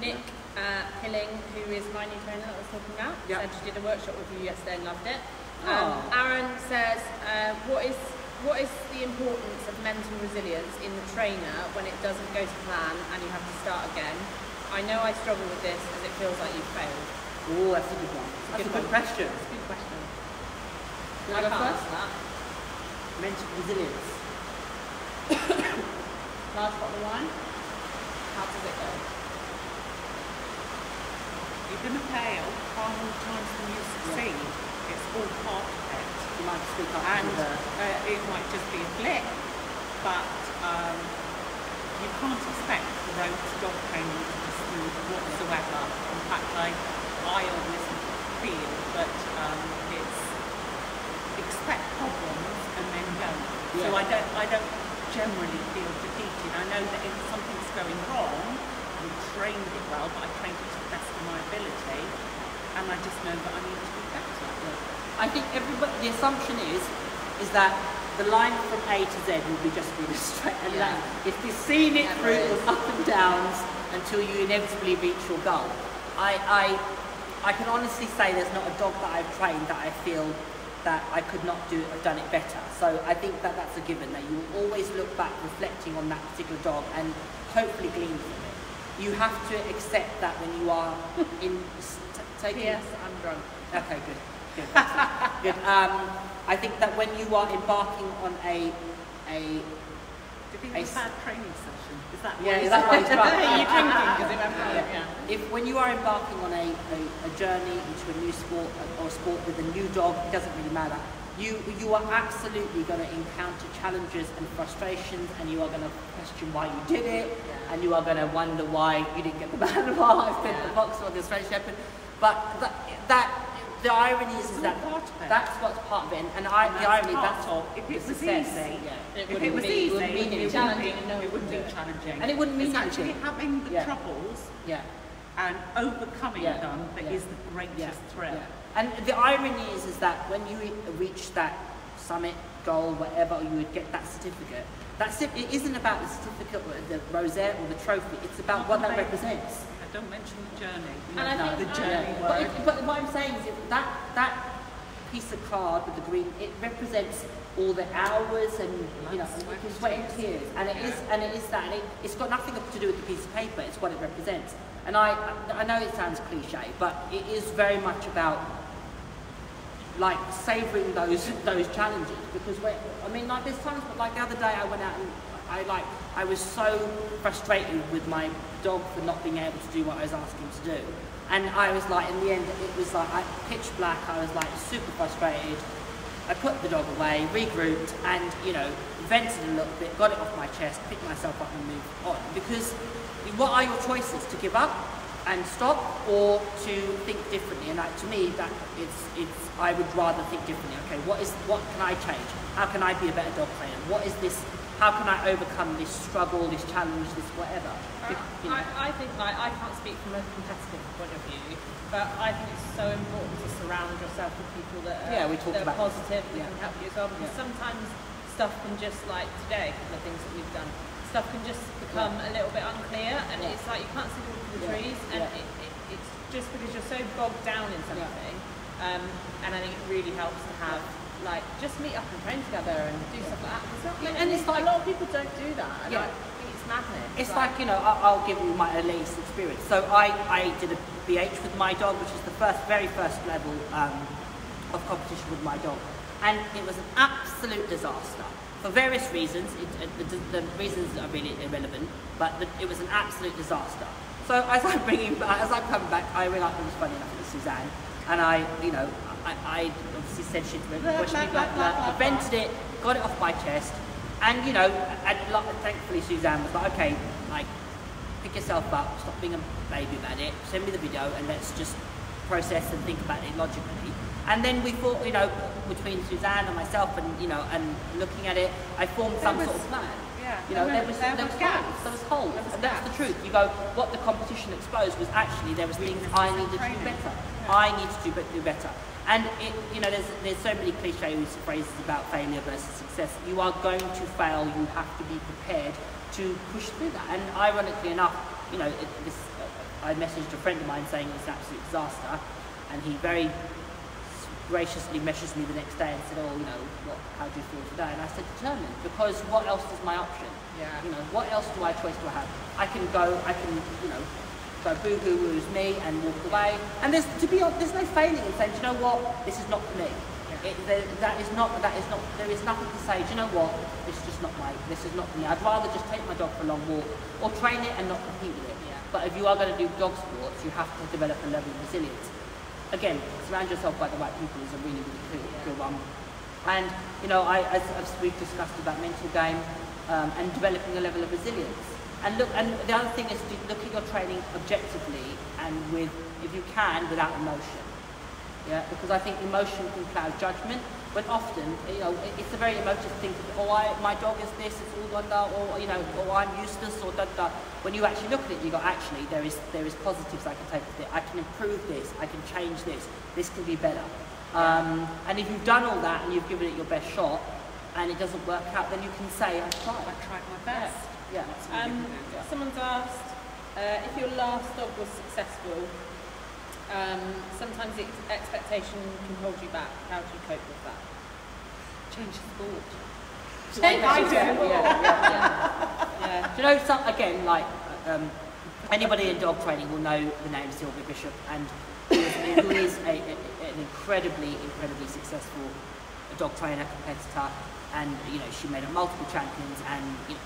Nick uh, Hilling, who is my new trainer that I was talking about, Yeah. said she did a workshop with you yesterday and loved it. Um, Aaron says, uh, what is what is the importance of mental resilience in the trainer when it doesn't go to plan and you have to start again? I know I struggle with this as it feels like you've failed. oh that's a good one that's a good one. question It's a good question. Can I I go first that. mental resilience <coughs> Last bottle of wine. How does it You're going to fail far more times than you succeed. It's all part of it. you might speak up And to uh, it might just be a blip, but um, you can't expect for those dog training to be smooth whatsoever. In fact, I, I always feel that um, it's expect problems and then don't. So I don't, I don't generally feel defeated. I know that if something's going wrong, Trained it well, but I trained it to the best of my ability, and I just know that I need to be better. I I think everybody, the assumption is, is that the line from A to Z will be just really straight. And Yeah. if you're seeing it through is. with up and downs until you inevitably reach your goal. I, I, I can honestly say there's not a dog that I've trained that I feel that I could not do have done it better. So I think that that's a given that you will always look back reflecting on that particular dog and hopefully glean from it. You have to accept that when you are in taking Yes, I'm drunk. Okay, good. Good. good. Um, I think that when you are embarking on a a Did he I have a bad training session? Is that Yeah, is that why he's <laughs> drunk? Are you drinking? Yeah. yeah. if when you are embarking on a, a, a journey into a new sport or a sport with a new dog, it doesn't really matter. You you are absolutely going to encounter challenges and frustrations, and you are going to question why you did it, Yeah. and you are going to wonder why you didn't get the manual, if the Yeah. The box or the Australian Shepherd. But that, that the irony is, is that part of it. that's what's part of it, and, and I, And the irony that's all. if it was success. easy, Yeah. It If it wouldn't was be, easy, it wouldn't be challenging. No, it wouldn't be challenging. And it wouldn't be it's actually having the Yeah. troubles Yeah. and overcoming Yeah. them that is the greatest yeah. And the irony is, is that when you reach that summit goal, whatever, you would get that certificate. That cer- it isn't about the certificate, or the rosette, or the trophy. It's about what that represents. I don't mention the journey. And I no, think- the journey Yeah. But, if, but what I'm saying is, if that that piece of card with the green, it represents all the hours and you know, Blood, sweat, and and and tears. tears, and it is and it is that, and it, it's got nothing to do with the piece of paper. It's what it represents. And I I know it sounds cliche, but it is very much about like savouring those those challenges. Because when, I mean like there's times but like the other day I went out and I like I was so frustrated with my dog for not being able to do what I was asking to do. And I was like in the end it was like I, pitch black I was like super frustrated. I put the dog away regrouped and you know vented a little bit got it off my chest picked myself up and moved on. Because what are your choices? To give up and stop or to think differently and that, to me that it's it's I would rather think differently okay what is what can I change how can I be a better dog trainer what is this how can I overcome this struggle this challenge this whatever uh, You know. I, I think like I can't speak from a competitive point of view, but I think it's so important to surround yourself with people that are, Yeah, we talked that about this. positive that Yeah. can help you as well. Because Yeah. sometimes stuff can just like today, of things that we've done, stuff can just become a little bit unclear, and Yeah. it's like you can't see for the trees, and it, it, it's just because you're so bogged down in something. Um, and I think it really helps to have like just meet up and train together and do stuff like that. It's not, and it's like- a lot of people don't do that. And Yeah. I think it's madness. It's like, you know, I'll give you my latest experience. So I, I did a BH with my dog, which is the first, very first level um, of competition with my dog. And it was an absolute disaster. For various reasons, it, it, the, the reasons are really irrelevant, but the, it was an absolute disaster. So <laughs> as I'm bringing, as I'm coming back, I realised it was funny enough with Susanne, and I, you know, I, I obviously said shit to her, blah, blah, I vented it, got it off my chest, and you know, and like, thankfully Susanne was like, okay, like, pick yourself up, stop being a baby about it, send me the video, and let's just process and think about it logically. And then we thought, you know, between Susanne and myself, and you know, and looking at it, I formed some There sort of plan. yeah, You know, there was- was there there was was gaps. holes. There was holes, There was and that's the truth. You go, what the competition exposed was actually there was things I needed to do better. I need to do, be- do better. And it, you know, there's there's so many cliches phrases about failure versus success. You are going to fail. You have to be prepared to push through that. And ironically enough, you know, it, this uh, I messaged a friend of mine saying it's an absolute disaster, and he very graciously messaged me the next day and said, "Oh, you know, what? How do you feel today?" And I said, "Determined, because what else is my option? Yeah. You know, what else do I choice do I have? I can go, I can, you know, go boo hoo woos me and walk away. And there's to be honest, there's no failing in saying, do you know what? This is not for me. It, there, that is not. That is not. There is nothing to say. Do you know what? This is just not my. This is not for me. I'd rather just take my dog for a long walk or train it and not compete with it. Yeah. But if you are going to do dog sports, you have to develop a level of resilience. Again, surround yourself by the right people is a really, really good, good one. And you know, I, as, as we've discussed about mental game um, and developing a level of resilience. And look, and the other thing is to look at your training objectively and with, if you can, without emotion. Yeah, because I think emotion can cloud judgment. But often, you know, it's a very emotive thing. Oh, I, my dog is this, it's all da da, or you know, or I'm useless, or da da. When you actually look at it, you go, actually, there is there is positives I can take with it. I can improve this. I can change this. This can be better. Um, and if you've done all that and you've given it your best shot and it doesn't work out, then you can say, I tried. I tried my best. Yeah. Um, can do. someone's asked uh, if your last dog was successful. Um, sometimes ex- expectation can hold you back. How do you cope with that? Change the sport. Change I the do. sport. Yeah. yeah. Do you know, some, again, like, um, anybody in dog training will know the name Sylvia Bishop, and who is, a, a, an incredibly, incredibly successful dog trainer, competitor, and, you know, she made up multiple champions and, you know,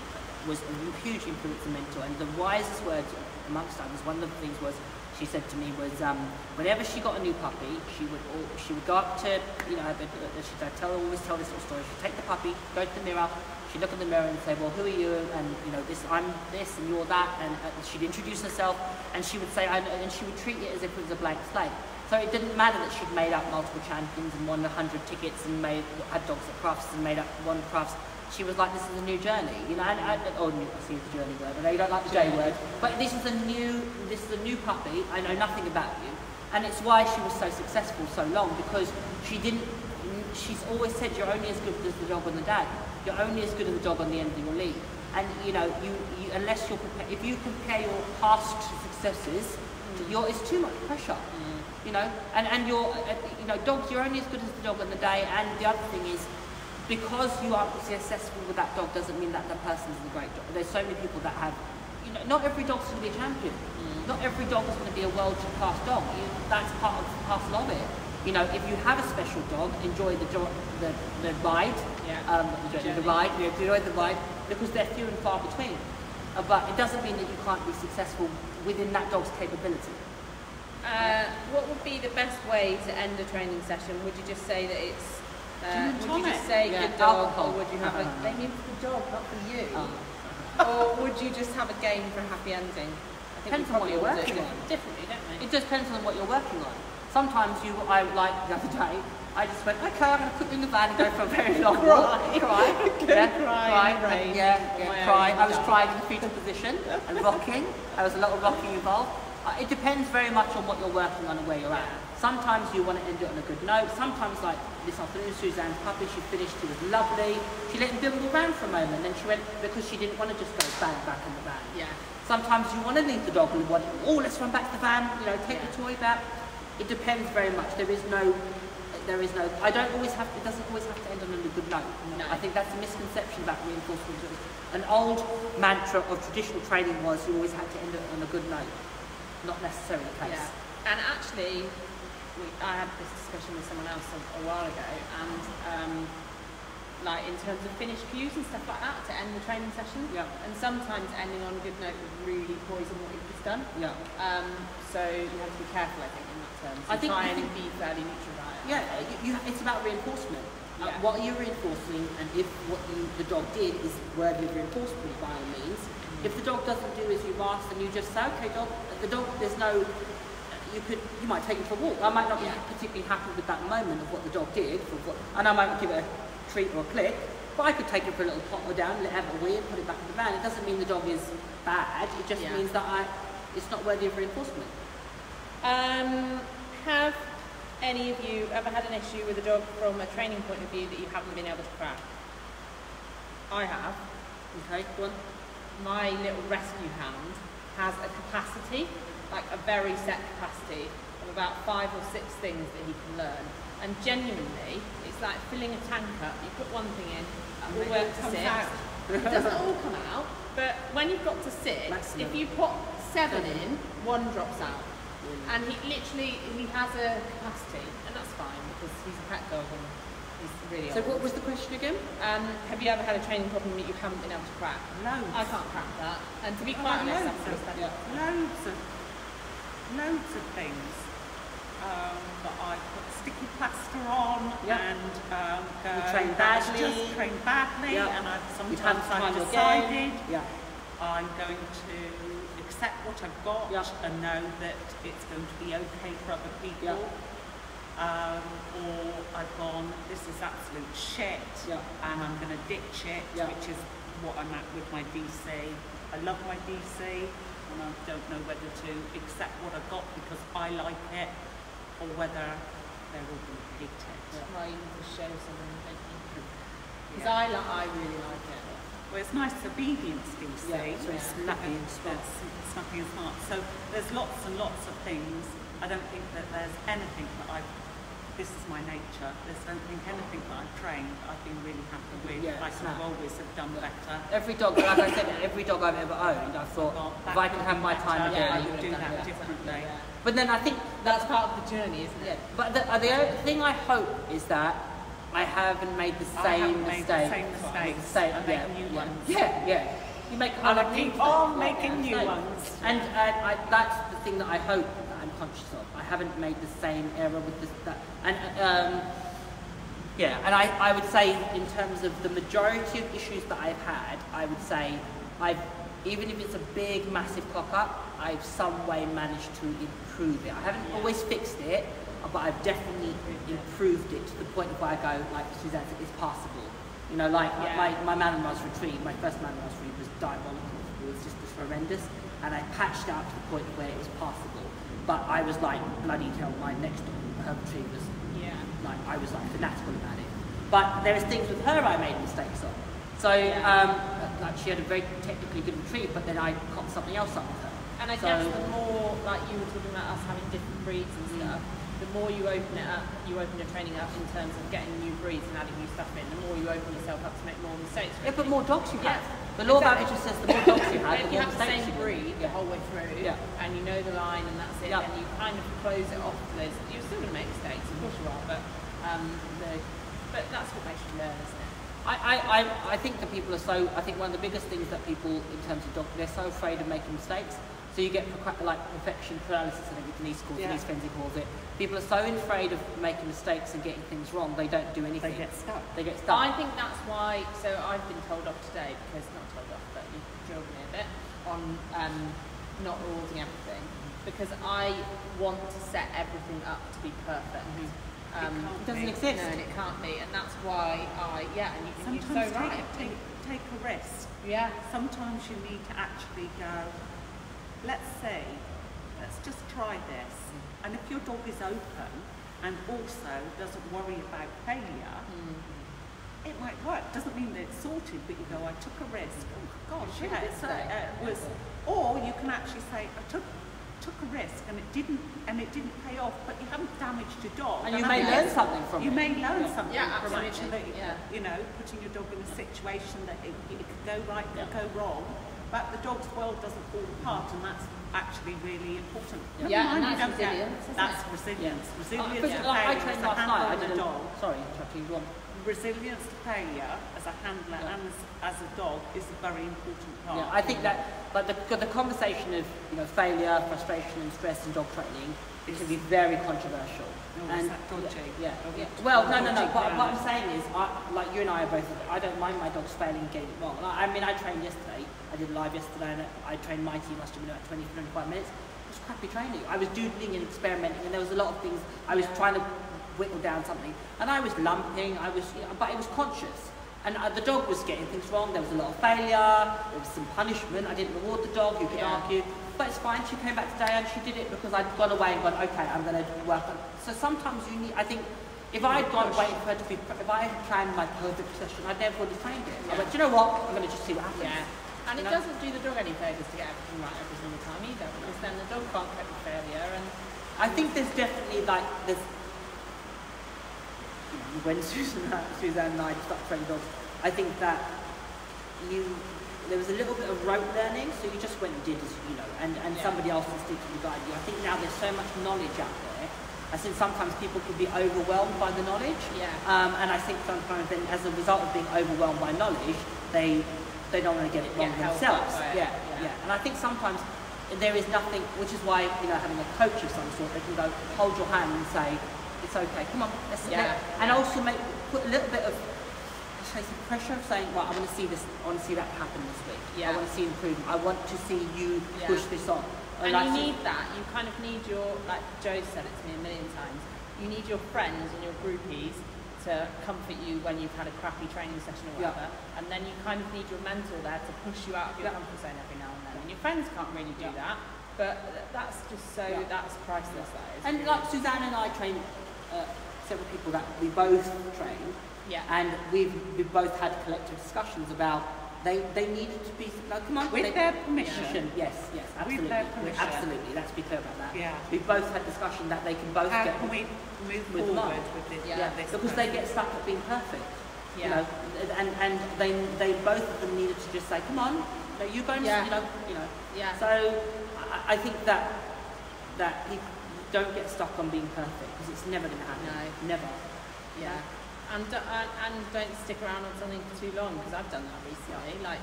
was a huge influence and mentor. And the wisest words, amongst others, one of the things was, she said to me was, um, whenever she got a new puppy, she would she would go up to, you know, she'd tell always tell this little story. She'd take the puppy, go to the mirror, she'd look in the mirror and say, well, who are you? And you know, this I'm this and you're that. And uh, she'd introduce herself, and she would say, and she would treat it as if it was a blank slate. So it didn't matter that she'd made up multiple champions and won a hundred tickets and made had dogs at Crufts and made up one Crufts. She was like, this is a new journey, you know. And, and oh, new, I see the journey word. I know you don't like the J word, but this is a new, this is a new puppy. I know nothing about you, and it's why she was so successful so long because she didn't. She's always said you're only as good as the dog on the day. You're only as good as the dog on the end of your lead. And you know, you, you unless you're prepared, if you compare your past successes, to your it's too much pressure. You know, and and you're, uh, you know, dogs. You're only as good as the dog on the day. And the other thing is, because you aren't successful with that dog doesn't mean that the person is a great dog. There's so many people that have, you know, not every dog's going to be a champion. Not every dog is going to be a world class dog. You, that's part of parcel of it. You know, if you have a special dog, enjoy the jo- the, the ride. Yeah. Um, the, the ride. You enjoy the ride because they're few and far between. Uh, but it doesn't mean that you can't be successful within that dog's capability. Uh, what would be the best way to end a training session? Would you just say that it's uh, would you just say Yeah, good dog, alcohol. or would you have a? Uh-huh. They mean for the dog, not for you. Um, or would you just have a game for a happy ending? I think Depends on what you're working on. differently, don't we? It depends on what you're working on. Sometimes you, I like the other day, I just went, okay, I'm going to put you in the van and go for a very long walk. <laughs> Cry. yeah, cry in rain. Yeah, yeah, cry. I was crying in the fetal position <laughs> and rocking. There was a lot of rocking involved. Uh, it depends very much on what you're working on and where you're at. Sometimes you want to end it on a good note. Sometimes, like this afternoon, Susanne's puppy, she finished, she was lovely. She let him bimble around for a moment, then she went because she didn't want to just go bang back in the van. Yeah. Sometimes you want to leave the dog and want, oh, let's run back to the van, you know, take the toy back. It depends very much. There is no, there is no, I don't always have, it doesn't always have to end on a good note. No. I think that's a misconception about reinforcement. An old mantra of traditional training was you always had to end it on a good note. Not necessarily the case. Yeah. And actually, we, I had this discussion with someone else a, a while ago, and um, like in terms of finish cues and stuff like that to end the training session. Yeah. And sometimes ending on a good note would really poison what you've just done. Yeah. Um, so you have to be careful, I think, in that terms. I think- try and think- be fairly neutral about it. Yeah, you, you, it's about reinforcement. Uh, Yeah. what you're reinforcing, and if what you, the dog did is worthy of reinforcement by all means. If the dog doesn't do as you've asked, and you just say, okay, dog, the dog, there's no, you could, you might take him for a walk. I might not be particularly happy with that moment of what the dog did, what, and I might give it a treat or a click, but I could take it for a little potter down, let it have a wee, and put it back in the van. It doesn't mean the dog is bad. It just Yeah. means that I, it's not worthy of reinforcement. Um, have any of you ever had an issue with a dog from a training point of view that you haven't been able to crack? I have. Okay, go on. my little rescue hound has a capacity, like a very set capacity of about five or six things that he can learn. And genuinely, it's like filling a tank up. You put one thing in, And all work to six. out. <laughs> It doesn't all come out, but when you've got to six, Maximum. if you put seven in, one drops out. And he literally, he has a capacity, and that's fine because he's a pet dog and he's really So old. what was the question again? Um, have you ever had a training problem that you haven't been able to crack? No. I can't crack that. And to be Oh, quite honest, loads I'm of- Loads of, loads of things. Um, that I put sticky plaster on Yeah. and um, go, You train badly." just train badly Yeah. and I've sometimes I've decided Yeah. I'm going to accept what I've got Yeah. and know that it's going to be okay for other people. Um, or I've gone, this is absolute shit and I'm going to ditch it, which is what I'm at with my DC. I love my DC and I don't know whether to accept what I've got because I like it or whether they're all going to hate it. You to show someone, don't you? Because Yeah. I, li- I really like it. Well, it's nice obedience, do you see? Yeah, it's snappy and smart. It's snappy and smart. So there's lots and lots of things. I don't think that there's anything that I've, this is my nature, there's don't think anything that I've trained I've been really happy with. Yeah, I could snap. always have done better. Every dog, like I said, every dog I've ever owned, I thought Well, if I could have my time again, I would do have that differently. Yeah. But then I think That's part of the journey, isn't Yeah, it? but the, uh, the only thing I hope is that I haven't made the I same haven't made the mistake. same mistakes. Same, I yeah, make new yeah. ones. Yeah, yeah. You make And I other keep on making new mistakes. ones. And uh, I, that's the thing that I hope that I'm conscious of. I haven't made the same error with this. That, and um, yeah, and I, I would say in terms of the majority of issues that I've had, I would say I've even if it's a big, massive cock up, I've some way managed to improve it. I haven't always fixed it, but I've definitely improved it to the point where I go, like Susanne said, it's passable. You know, like Yeah. my, my Malinois retrieve, my first Malinois retrieve was diabolical. It was just, horrendous. And I patched out to the point where it was passable. But I was like bloody hell, my next her retrieve was. Like I was like fanatical about it. But there was things with her I made mistakes on. So um, like she had a very technically good retrieve, but then I caught something else up with her. And I So- guess the more, like you were talking about us having different breeds and stuff, the more you open it up, you open your training up in terms of getting new breeds and adding new stuff in, the more you open yourself up to make more mistakes. Yeah, but more dogs you have. Yeah, The law of exactly. averages says the more dogs you have, the more have the mistakes same you breed the whole way through, Yeah. and you know the line and that's it, Yeah. then you kind of close it off to those. You're still going to make mistakes, of course you are, but um, the, but that's what makes you learn, isn't it? I, I, I, think that people are so, I think one of the biggest things that people, in terms of dog, they're so afraid of making mistakes. So you get like perfection paralysis, I think Denise calls it, Yeah. Denise Fenzi calls it. People are so afraid of making mistakes and getting things wrong, they don't do anything. They get stuck. They get stuck. I think that's why. So I've been told off today because not told off, but you drilled me a bit on um, not rewarding everything because I want to set everything up to be perfect. It Um, can't It doesn't be. exist. no, and it can't be, and that's why I yeah, and, you, and you're Sometimes so take, right. take, take a risk. Yeah, Sometimes you need to actually go, let's say, let's just try this. And if your dog is open and also doesn't worry about failure, it might work. Doesn't mean that it's sorted, but you go, I took a risk. Gosh, yeah, it's a, say. uh, it was. Or you can actually say, I took took a risk and it didn't and it didn't pay off, but you haven't damaged your dog. and you have may you? learn something from You it. may learn Yeah. something Yeah, from absolutely. actually, Yeah. you know, putting your dog in a situation that it, it could go right, could Yeah. go wrong, but the dog's world doesn't fall apart, and that's actually really important. Yeah. Yeah, and that's get- resilience, That's resilience. Uh, Resilience because, to like, I failure trained as a last handler night. I and a did a dog. Sorry, interrupting you. Resilience to failure as a handler Yeah. and as, as a dog is a very important part. Yeah, I think that like the, the conversation of you know failure, frustration, and stress in dog training it can be very controversial. Oh, dodgy? Yeah. Yeah. Well, no, no, no. But what I'm saying is, I, like you and I are both. I don't mind my dogs failing and getting it wrong. Like, I mean, I trained yesterday. I did live yesterday, and I trained my team. Must have been about 20, 25 minutes. It was crappy training. I was doodling and experimenting, and there was a lot of things. I was trying to whittle down something, and I was lumping. I was, you know, but it was conscious. And uh, the dog was getting things wrong. There was a lot of failure. There was some punishment. I didn't reward the dog. You could Yeah. argue, but it's fine. She came back today and she did it because I'd gone away and gone, okay, I'm going to work on. So sometimes you need. I think if I had gone waiting for her to be, if I had planned my perfect session, I never would have trained it. I went, do you know what? I'm going to just see what happens. yeah. And it doesn't do the dog any favours to get everything right every single time either, because then the dog can't cope with failure and I think there's definitely like there's when <laughs> Susan, Susanne and I started training dogs, I think that you there was a little bit of rote learning, so you just went and did as you know, and, and Yeah. somebody else instinctively guided you. I think now there's so much knowledge out there. I think sometimes people can be overwhelmed by the knowledge, Yeah. um, and I think sometimes then as a result of being overwhelmed by knowledge, they they don't want to get it wrong held themselves. Yeah, yeah. yeah, and I think sometimes there is nothing, which is why you know having a coach of some sort, they can go hold your hand and say, "It's okay, come on, let's." Yeah. let-" And also make put a little bit of say some pressure of saying, "Well, I want to see this. I want to see that happen this week. Yeah. I want to see improvement. I want to see you Yeah. push this on." And I you need that. You kind of need your, like Joe said it to me a million times, you need your friends and your groupies to comfort you when you've had a crappy training session or Yeah. whatever. And then you kind of need your mentor there to push you out of your Yeah. comfort zone every now and then. And your friends can't really do Yeah. that. But that's just so, Yeah. that's priceless, that is. And like Susanne and I train uh, several people that we both train, Yeah. and we've, we've both had collective discussions about they, they needed to be, no, come on. With they, their permission. Yes, yes, absolutely. their We- permission. Absolutely, let's be clear about that. Yeah. We've both had discussion that they can both How get can we move with them forward up. with this? Yeah, this because they get stuck at being perfect. You Yeah. know, and, and they, they both of them needed to just say, come on, no, you go and, Yeah. you know, you know. Yeah. So I, I think that that people don't get stuck on being perfect because it's never going to happen. No. Never. Yeah. And, do- and, and don't stick around on something for too long because I've done that recently. Like,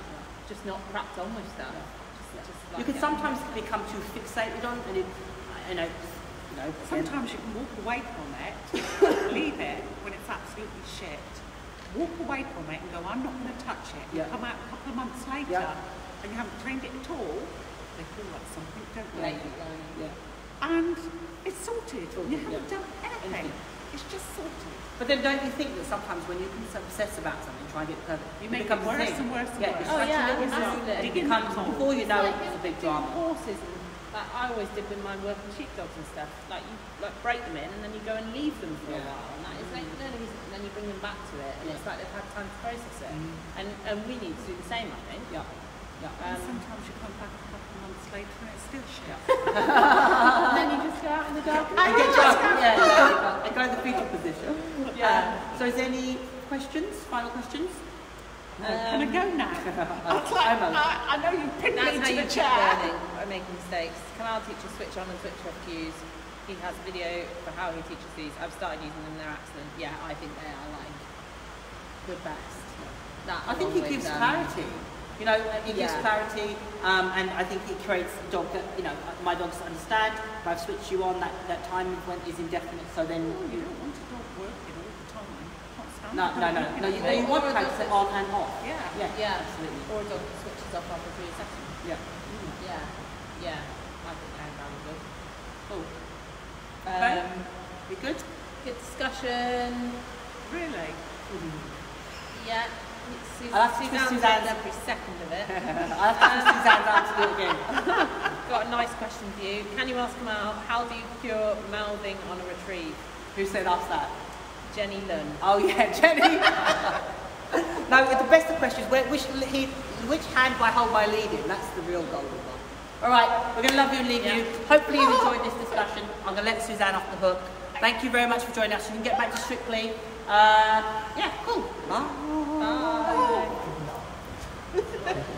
just not cracked on with stuff. Just, just like you can it. sometimes become too fixated on, and it, you know, you know. Sometimes you can walk away from it, leave it when it's absolutely shit. Walk away from it and go, I'm not going to touch it. Yeah. come out a couple of months later Yeah. and you haven't trained it at all. They feel like something, don't they? Late. Yeah. And it's sorted. Sorted, you haven't yeah. done anything. Anything. It's just sorted. But then don't you think that sometimes when you can obsess about something, try and get perfect, You make it becomes worse thing. and worse and yeah, worse. it's Oh, such a yeah, little absolutely. It becomes, before you know it, like it's a big doing drama. Horses and like I always did with my working sheepdogs and stuff. Like you like break them in and then you go and leave them for Yeah. a while. And that is like learning, isn't? And then you bring them back to it, and it's like they've had time to process it. Mm. And and we need to do the same, I think. Yeah. Yeah. and Um, sometimes you come back a couple of months later and it's still shit. <laughs> and then you just go out in the dark. And get <laughs> drunk. Yeah. And go in the fetal position. Yeah. Uh, so is there any questions? Final questions? Can I go now? <laughs> I, was like. I, I know you pinned That's me to you the chair. learning by making mistakes. Kamal teaches switch on and switch off cues. He has a video for how he teaches these. I've started using them. They're excellent. Yeah, I think they are like the best. That I think it gives um, clarity. You know, it gives Yeah. clarity, um, and I think it creates a dog that, you know, my dogs understand. If I've switched you on, that, that time when is indefinite, so then Oh, you you, don't want a dog working all the time. No, no, no, no, you, no, you want to practice it on and off. Yeah. Yeah, Yeah, absolutely. Or a dog that switches off after three seconds. Yeah. Yeah, yeah. I think they're valuable. Cool. Um, We good? good discussion. Really? Yeah. I'll have to twist Susanne's Susanne's- every second of it. <laughs> I have to ask Susanne down to do it again. <laughs> Got a nice question for you. Can you ask Kamal how do you cure mouthing on a retrieve? Who said ask that? Jenny Lunn. Oh yeah, <laughs> Jenny. no, the best of questions. Where, which, he, which hand do I hold my lead in? That's the real golden one. All right, we're going to love you and leave you. Hopefully you've enjoyed this discussion. I'm going to let Susanne off the hook. Thank you very much for joining us. You can get back to Strictly. Uh, yeah, cool. Bye. Bye. <laughs>